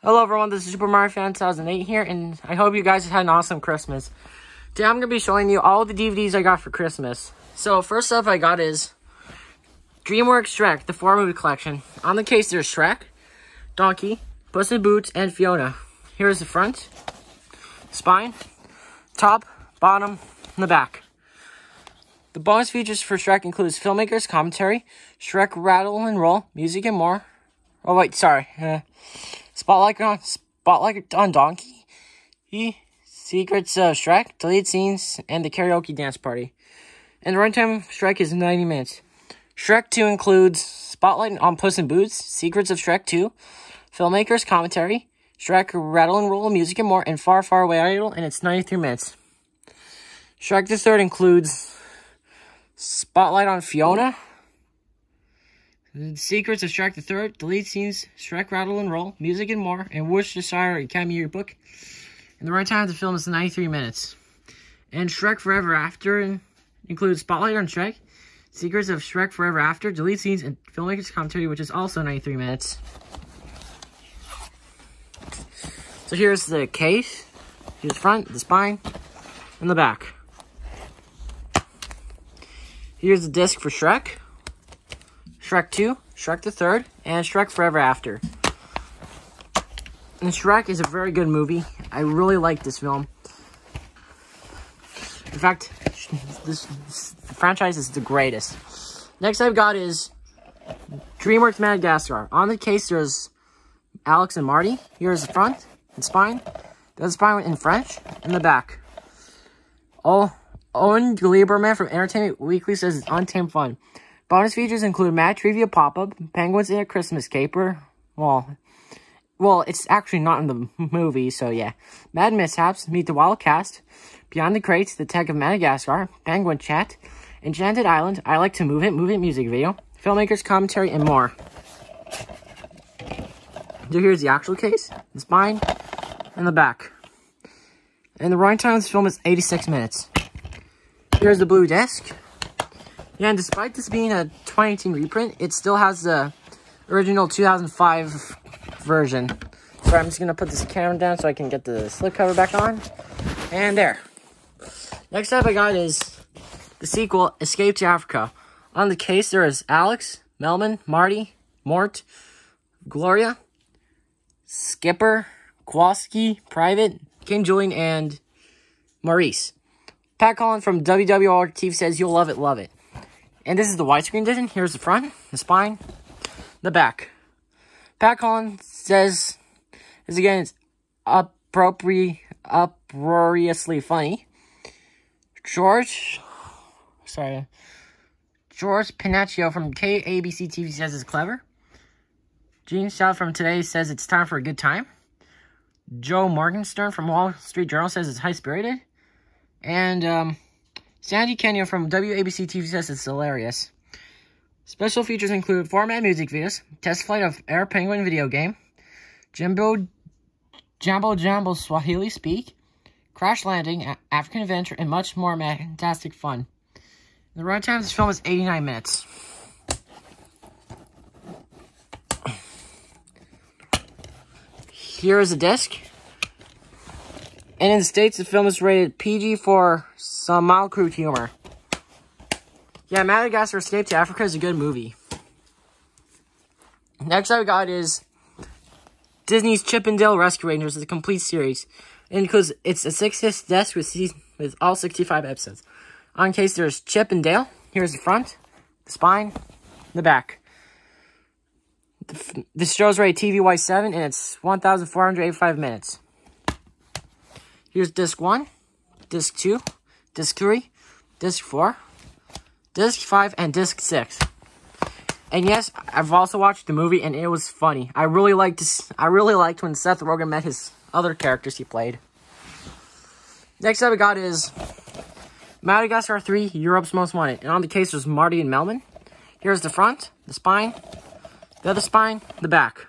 Hello everyone, this is Super Mario Fan 2008 here, and I hope you guys had an awesome Christmas. Today I'm going to be showing you all the DVDs I got for Christmas. So, first up I got is DreamWorks Shrek, the 4-movie collection. On the case there's Shrek, Donkey, Puss in Boots, and Fiona. Here's the front, spine, top, bottom, and the back. The bonus features for Shrek includes filmmakers commentary, Shrek rattle and roll, music, and more. Oh wait, sorry. Uh, spotlight on Spotlight on Donkey. He Secrets of Shrek, deleted scenes, and the karaoke dance party. And the runtime of Shrek is 90 minutes. Shrek 2 includes Spotlight on Puss in Boots, Secrets of Shrek 2, filmmakers commentary, Shrek rattle and roll, music, and more, and Far Far Away Idol, and it's 93 minutes. Shrek the Third includes Spotlight on Fiona. The Secrets of Shrek the Third, Delete Scenes, Shrek Rattle and Roll, Music and More, and Worcestershire Academy Yearbook. And the runtime of the film is 93 minutes. And Shrek Forever After includes Spotlight on Shrek, Secrets of Shrek Forever After, Delete Scenes, and Filmmakers Commentary, which is also 93 minutes. So here's the case. Here's the front, the spine, and the back. Here's the disc for Shrek, Shrek 2, Shrek the Third, and Shrek Forever After. And Shrek is a very good movie. I really like this film. In fact, this, this franchise is the greatest. Next I've got is DreamWorks Madagascar. On the case, there's Alex and Marty. Here's the front and spine. The spine in French and the back. Oh, Owen Gleiberman from Entertainment Weekly says it's untamed fun. Bonus features include Mad Trivia Pop-Up, Penguins in a Christmas Caper. Well, well, it's actually not in the movie, so yeah. Mad Mishaps, Meet the Wild Cast, Beyond the Crates, The Tech of Madagascar, Penguin Chat, Enchanted Island, I Like to Move It, Move It music video, filmmakers commentary, and more. So here's the actual case, the spine, and the back. And the runtime of this film is 86 minutes. Here's the blue disc. Yeah, and despite this being a 2018 reprint, it still has the original 2005 version. So I'm just going to put this camera down so I can get the slipcover back on. And there. Next up I got is the sequel, Escape to Africa. On the case there is Alex, Melman, Marty, Mort, Gloria, Skipper, Kowalski, Private, King Julien, and Maurice. Pat Collin from WWR TV says you'll love it, love it. And this is the widescreen edition. Here's the front, the spine, the back. Pat Collin says, is again, it's uproariously funny. George, sorry, George Pennacchio from KABC TV says it's clever. Gene Shaw from Today says it's time for a good time. Joe Morgenstern from Wall Street Journal says it's high-spirited. And um, Sandy Kenyon from WABC TV says it's hilarious. Special features include format music videos, test flight of Air Penguin video game, Jimbo Jambo Jambo Swahili Speak, Crash Landing, African Adventure, and much more fantastic fun. The runtime of this film is 89 minutes. Here is a disc. And in the States, the film is rated PG for some mild crude humor. Yeah, Madagascar Escape to Africa is a good movie. Next I got is Disney's Chip and Dale Rescue Rangers, the complete series. And because it's a six-disc desk with, with all 65 episodes. On case there's Chip and Dale. Here's the front, the spine, the back. The, this show's rated TVY7 and it's 1,485 minutes. Here's disc 1, disc 2, disc 3, disc 4, disc 5, and disc 6. And yes, I've also watched the movie and it was funny. I really liked I really liked when Seth Rogen met his other characters he played. Next up we got is Madagascar 3, Europe's Most Wanted. And on the case was Marty and Melman. Here's the front, the spine, the other spine, the back.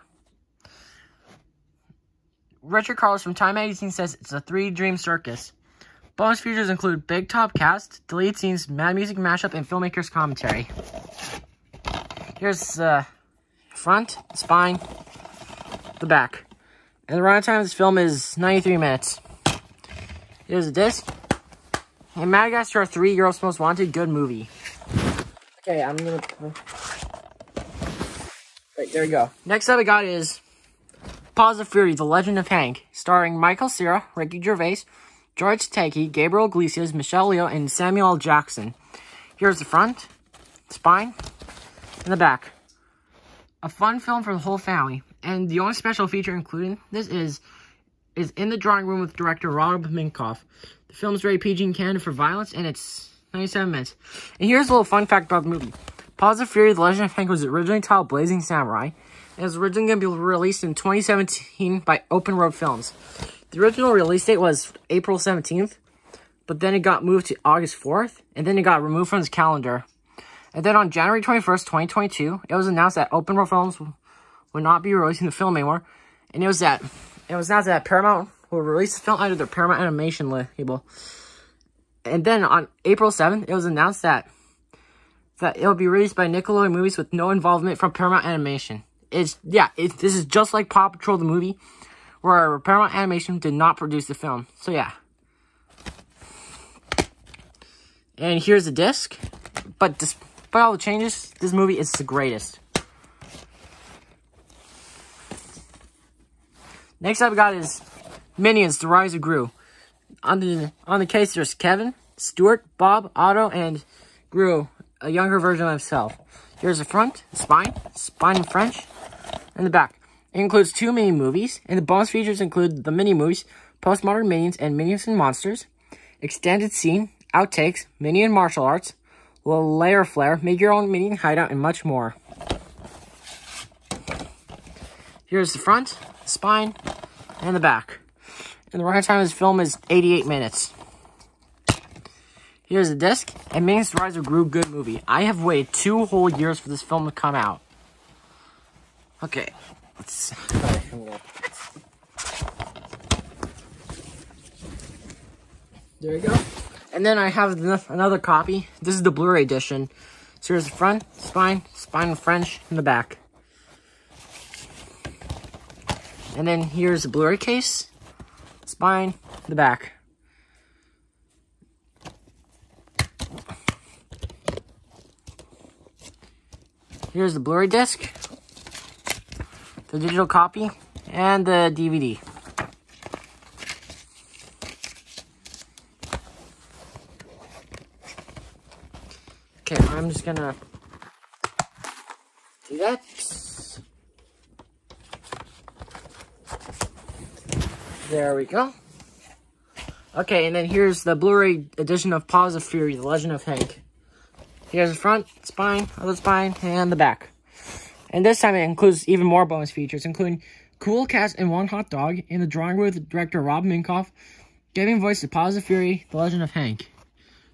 Richard Corliss from Time Magazine says it's a 3 Dream Circus. Bonus features include Big Top Cast, deleted Scenes, Mad Music Mashup, and Filmmakers Commentary. Here's the uh, front, spine, the back. And the runtime of this film is 93 minutes. Here's a disc. And Madagascar 3, Girls Most Wanted, good movie. Okay, I'm gonna... Right, there we go. Next up I got is Paws of Fury, The Legend of Hank, starring Michael Cera, Ricky Gervais, George Takei, Gabriel Iglesias, Michelle Yeoh, and Samuel Jackson. Here's the front, spine, and the back. A fun film for the whole family. And the only special feature included this is is in the drawing room with director Rob Minkoff. The film's rated PG in Canada for violence, and it's 97 minutes. And here's a little fun fact about the movie. Paws of Fury, The Legend of Hank was originally titled Blazing Samurai. It was originally going to be released in 2017 by Open Road Films. The original release date was April 17th, but then it got moved to August 4th, and then it got removed from its calendar. And then on January 21st, 2022, it was announced that Open Road Films would not be releasing the film anymore, and it was that it was announced that Paramount will release the film under their Paramount Animation label. And then on April 7th, it was announced that that it will be released by Nickelodeon Movies with no involvement from Paramount Animation. It's yeah, it, this is just like Paw Patrol the movie where Paramount Animation did not produce the film. So yeah. And here's the disc. But despite all the changes, this movie is the greatest. Next up, we got is Minions: The Rise of Gru. On the on the case, there's Kevin, Stuart, Bob, Otto, and Gru, a younger version of himself. Here's the front, spine, spine in French, and the back. It includes two mini movies, and the bonus features include the mini movies, Postmodern Minions and Minions and Monsters, Extended Scene, Outtakes, Minion Martial Arts, Layer Flare, Make Your Own Minion Hideout, and much more. Here's the front, spine, and the back. And the runtime of this film is 88 minutes. Here's the disc, and Minions Rise of Gru good movie. I have waited two whole years for this film to come out. Okay, let's... There you go. And then I have another copy. This is the Blu-ray edition. So here's the front, spine, spine in French, and the back. And then here's the Blu-ray case, spine, the back. Here's the Blu-ray disc, the digital copy, and the DVD. Okay, I'm just gonna do that. There we go. Okay, and then here's the Blu-ray edition of Paws of Fury, The Legend of Hank. Here's the front, spine, other spine, and the back. And this time it includes even more bonus features, including Cool Cast and One Hot Dog in the drawing room with director Rob Minkoff, giving voice to of Fury, The Legend of Hank.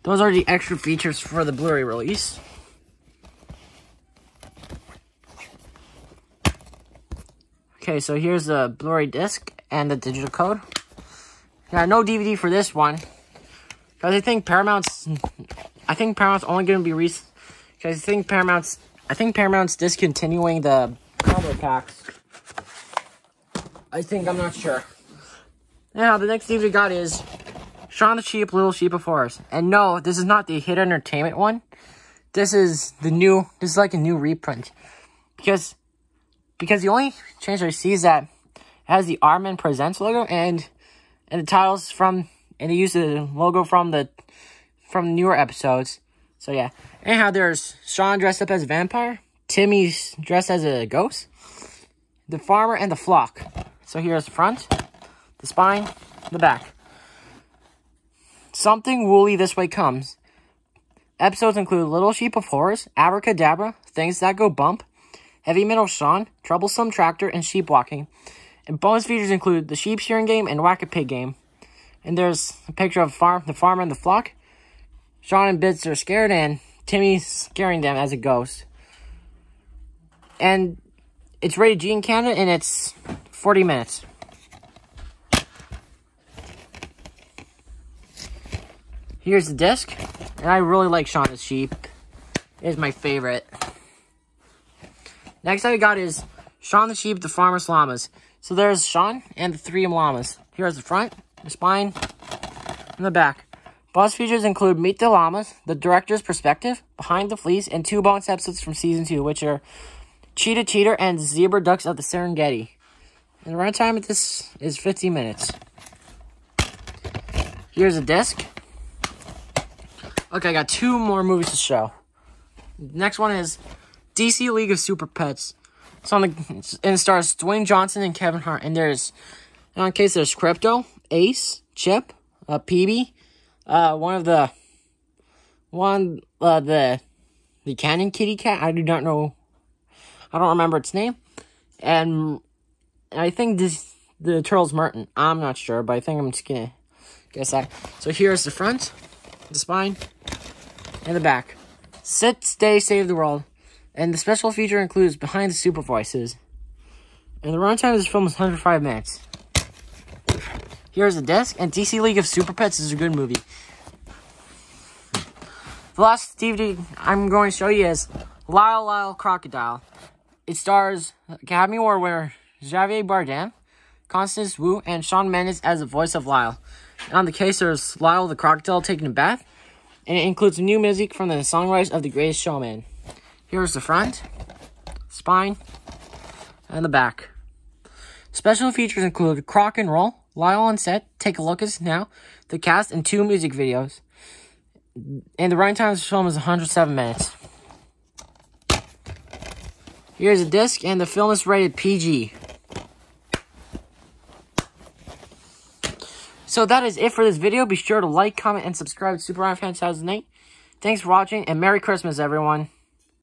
Those are the extra features for the Blu-ray release. Okay, so here's the Blu-ray disc and the digital code. Yeah, no DVD for this one. Because I think Paramount's... I think Paramount's only going to be... Because I think Paramount's... I think Paramount's discontinuing the combo packs. I think, I'm not sure. Now, the next thing we got is Shaun the Sheep, Little Sheep of Forest. And no, this is not the Hit Entertainment one. This is the new... This is like a new reprint. Because... Because the only change I see is that it has the Aardman Presents logo and and the titles from and they use the logo from the from newer episodes. So yeah. Anyhow, there's Shaun dressed up as a vampire, Timmy's dressed as a ghost, the farmer, and the flock. So here's the front, the spine, the back. Something woolly this way comes. Episodes include Little Sheep of Horrors, Abracadabra, Things That Go Bump, Heavy Metal Shaun, Troublesome Tractor, and Sheep Walking. And bonus features include the sheep shearing game and whack a pig game. And there's a picture of farm, the farmer and the flock. Shaun and Bits are scared, and Timmy's scaring them as a ghost. And it's rated G in Canada, and it's 40 minutes. Here's the disc, and I really like Shaun the Sheep. It is my favorite. Next I got is Shaun the Sheep, the Farmer's Llamas. So there's Shaun and the three llamas. Here's the front, the spine, and the back. Bonus features include Meet the Llamas, the director's perspective, Behind the Fleece, and two bonus episodes from season two, which are Cheetah Cheater and Zebra Ducks of the Serengeti. And the runtime of this is 50 minutes. Here's a disc. Okay, I got two more movies to show. Next one is DC League of Super Pets. It's on the and stars Dwayne Johnson and Kevin Hart. And there's in case there's Krypto, Ace, Chip, uh, PB, uh, one of the one uh, the the Cannon Kitty Cat. I do not know. I don't remember its name. And I think this the Turtles Martin. I'm not sure, but I think I'm just gonna guess that. So here's the front, the spine, and the back. Sit, stay, save the world. And the special feature includes behind the super voices. And the runtime of this film is 105 minutes. Here's the disc, and DC League of Super Pets is a good movie. The last DVD I'm going to show you is Lyle Lyle Crocodile. It stars Academy Award winner Javier Bardem, Constance Wu, and Shawn Mendes as the voice of Lyle. And on the case, there's Lyle the crocodile taking a bath, and it includes new music from the songwriters of The Greatest Showman. Here's the front, spine, and the back. Special features include Croc and Roll, Lyle on set, Take a Look at Now, the cast, and two music videos. And the runtime of the film is 107 minutes. Here's a disc, and the film is rated PG. So that is it for this video. Be sure to like, comment, and subscribe to Super Mario Fan 2008. Thanks for watching, and Merry Christmas, everyone.